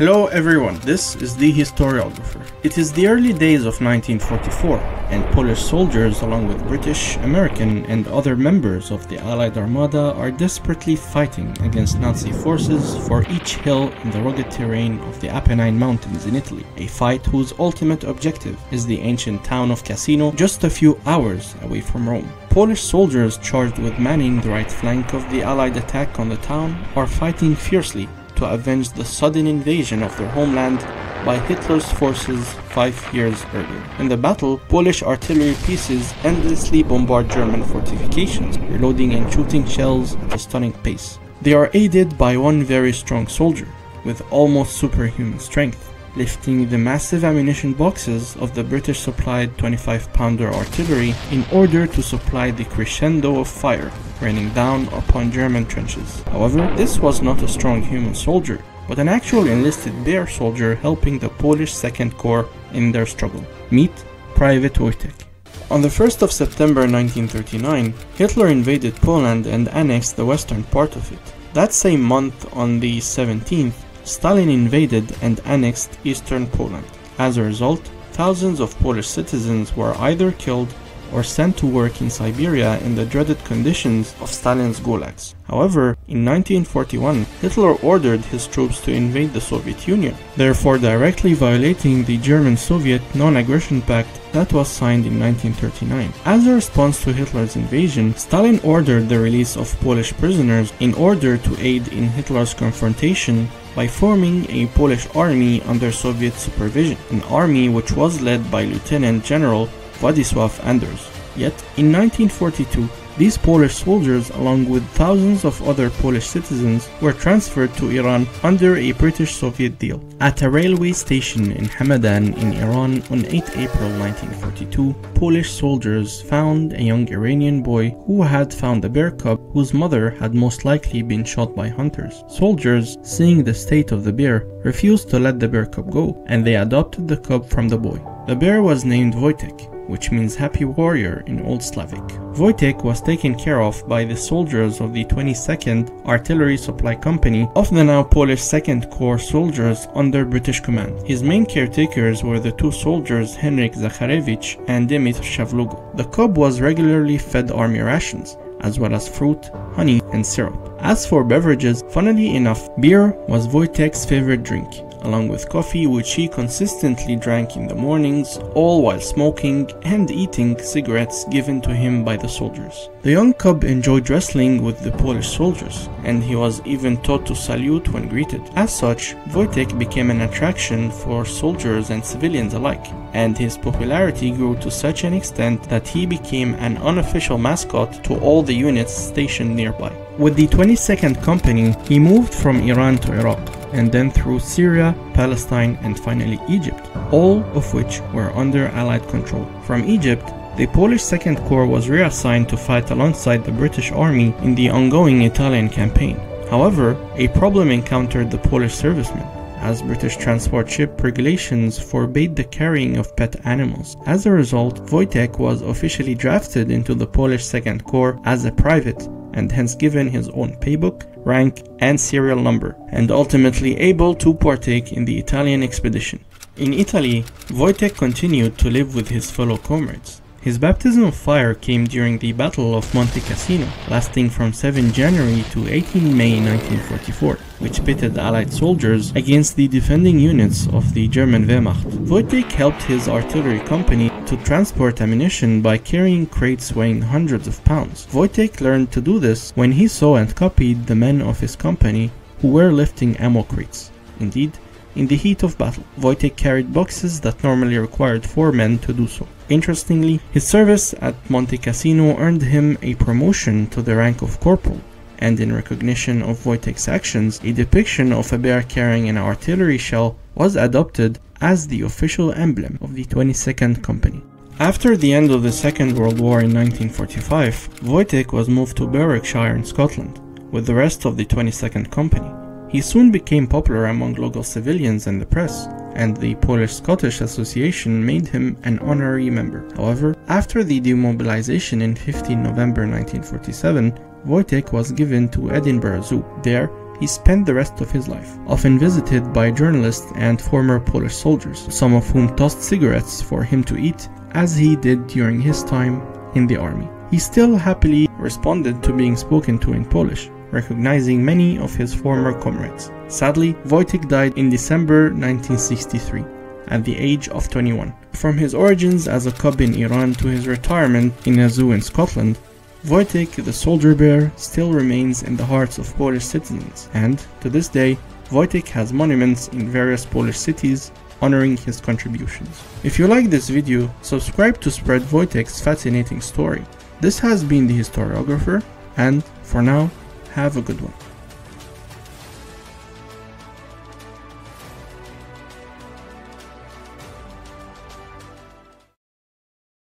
Hello everyone, this is the historiographer. It is the early days of 1944, and Polish soldiers, along with British, American, and other members of the Allied Armada, are desperately fighting against Nazi forces for each hill in the rugged terrain of the Apennine Mountains in Italy, a fight whose ultimate objective is the ancient town of Cassino, just a few hours away from Rome. Polish soldiers charged with manning the right flank of the Allied attack on the town are fighting fiercely to avenge the sudden invasion of their homeland by Hitler's forces five years earlier. In the battle, Polish artillery pieces endlessly bombard German fortifications, reloading and shooting shells at a stunning pace. They are aided by one very strong soldier, with almost superhuman strength, lifting the massive ammunition boxes of the British supplied 25 pounder artillery in order to supply the crescendo of fire raining down upon German trenches. However, this was not a strong human soldier, but an actual enlisted bear soldier helping the Polish Second Corps in their struggle. Meet Private Wojtek. On the 1st of September 1939, Hitler invaded Poland and annexed the western part of it. That same month, on the 17th, Stalin invaded and annexed eastern Poland. As a result, thousands of Polish citizens were either killed or sent to work in Siberia in the dreaded conditions of Stalin's gulags. However, in 1941, Hitler ordered his troops to invade the Soviet Union, therefore directly violating the German-Soviet non-aggression pact that was signed in 1939. As a response to Hitler's invasion, Stalin ordered the release of Polish prisoners in order to aid in Hitler's confrontation by forming a Polish army under Soviet supervision, an army which was led by Lieutenant General Władysław Anders. Yet, in 1942, these Polish soldiers, along with thousands of other Polish citizens, were transferred to Iran under a British-Soviet deal. At a railway station in Hamadan in Iran on 8 April 1942, Polish soldiers found a young Iranian boy who had found a bear cub whose mother had most likely been shot by hunters. Soldiers, seeing the state of the bear, refused to let the bear cub go, and they adopted the cub from the boy. The bear was named Wojtek, which means happy warrior in Old Slavic. Wojtek was taken care of by the soldiers of the 22nd Artillery Supply Company of the now Polish 2nd Corps soldiers under British command. His main caretakers were the two soldiers Henryk Zacharevich and Dmitr Shavlugo. The cub was regularly fed army rations, as well as fruit, honey, and syrup. As for beverages, funnily enough, beer was Wojtek's favorite drink along with coffee which he consistently drank in the mornings, all while smoking and eating cigarettes given to him by the soldiers. The young cub enjoyed wrestling with the Polish soldiers, and he was even taught to salute when greeted. As such, Wojtek became an attraction for soldiers and civilians alike, and his popularity grew to such an extent that he became an unofficial mascot to all the units stationed nearby. With the 22nd Company, he moved from Iran to Iraq, and then through Syria, Palestine, and finally Egypt, all of which were under Allied control. From Egypt, the Polish Second Corps was reassigned to fight alongside the British Army in the ongoing Italian campaign. However, a problem encountered the Polish servicemen as British transport ship regulations forbade the carrying of pet animals. As a result, Wojtek was officially drafted into the Polish Second Corps as a private and hence given his own paybook, rank, and serial number, and ultimately able to partake in the Italian expedition. In Italy, Wojtek continued to live with his fellow comrades. His baptism of fire came during the Battle of Monte Cassino, lasting from 7 January to 18 May 1944, which pitted Allied soldiers against the defending units of the German Wehrmacht. Wojtek helped his artillery company to transport ammunition by carrying crates weighing hundreds of pounds. Wojtek learned to do this when he saw and copied the men of his company who were lifting ammo crates. Indeed, in the heat of battle, Wojtek carried boxes that normally required four men to do so. Interestingly, his service at Monte Cassino earned him a promotion to the rank of corporal, and in recognition of Wojtek's actions, a depiction of a bear carrying an artillery shell was adopted as the official emblem of the 22nd Company. After the end of the Second World War in 1945, Wojtek was moved to Berwickshire in Scotland with the rest of the 22nd Company. He soon became popular among local civilians and the press, and the Polish-Scottish Association made him an honorary member. However, after the demobilization in 15 November 1947, Wojtek was given to Edinburgh Zoo. There, he spent the rest of his life, often visited by journalists and former Polish soldiers, some of whom tossed cigarettes for him to eat, as he did during his time in the army. He still happily responded to being spoken to in Polish, recognizing many of his former comrades. Sadly, Wojtek died in December 1963 at the age of 21. From his origins as a cub in Iran to his retirement in a zoo in Scotland, Wojtek the soldier bear still remains in the hearts of Polish citizens, and to this day, Wojtek has monuments in various Polish cities honoring his contributions. If you like this video, subscribe to spread Wojtek's fascinating story. This has been the historiographer, and for now, have a good one.